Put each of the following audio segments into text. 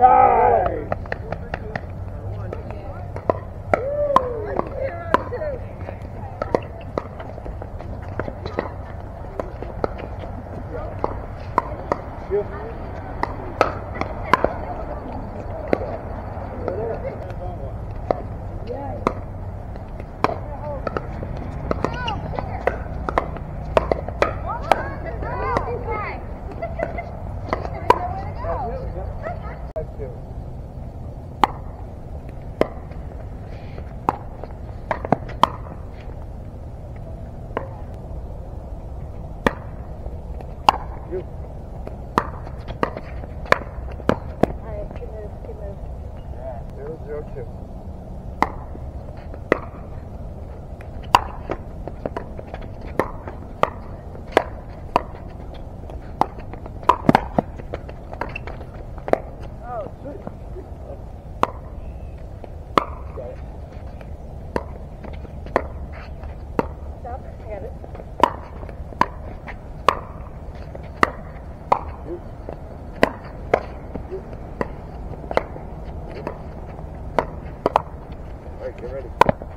Ah! Yeah. Get ready.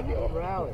throughout the rally.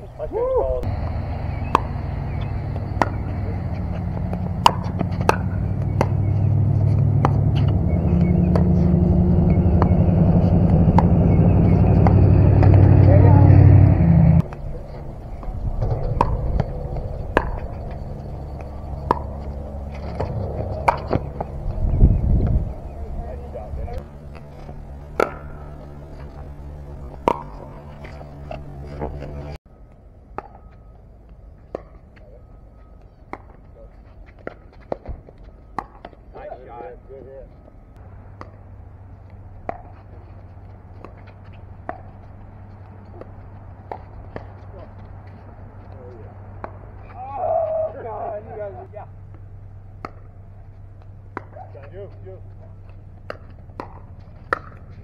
You, you.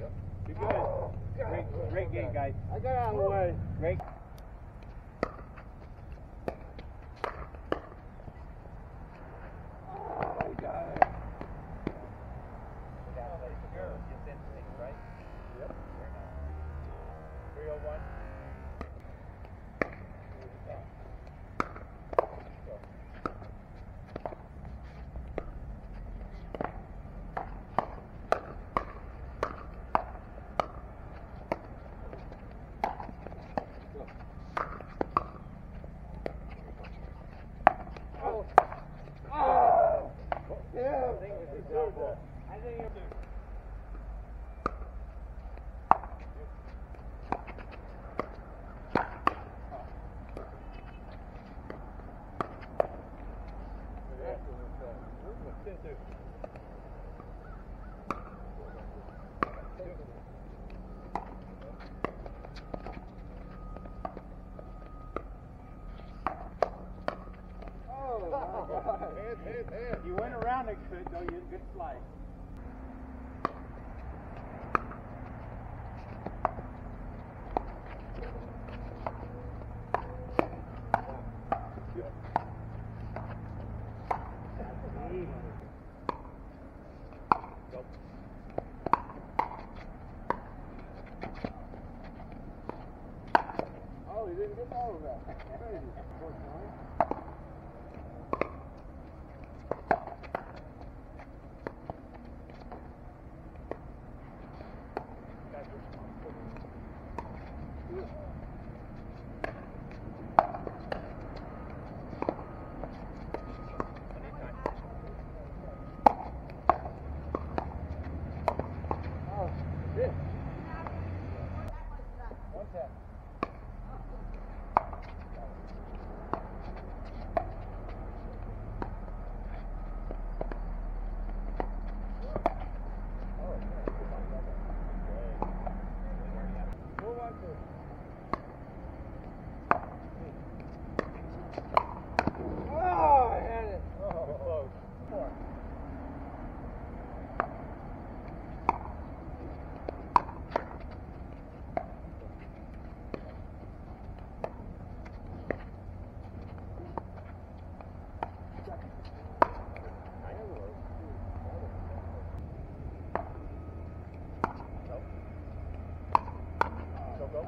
Yep. Keep going. Great, great game, guys. I got out of the way. Great. Oh, you went around it good though, you had a good slice. All of that. Crazy. Oh, shit. One tap. Oh, I had it. Oh, close. Four. Yeah.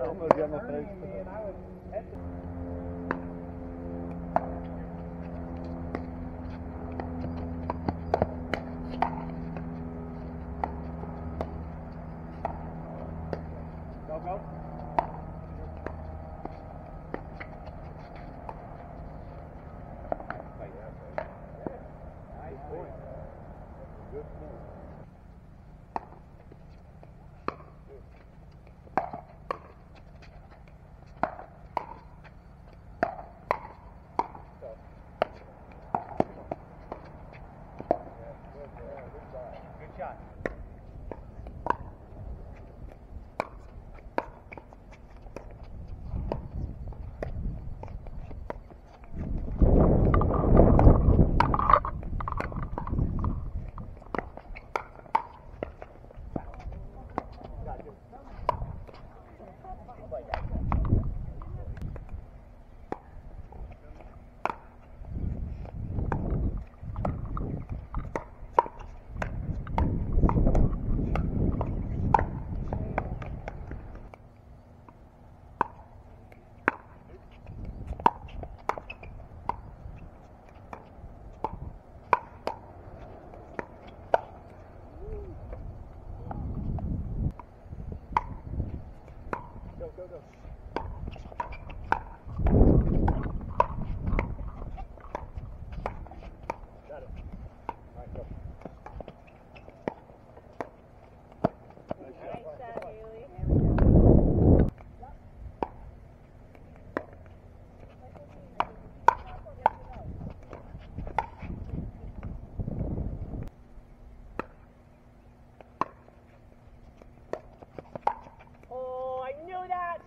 Almost got my face. Shot.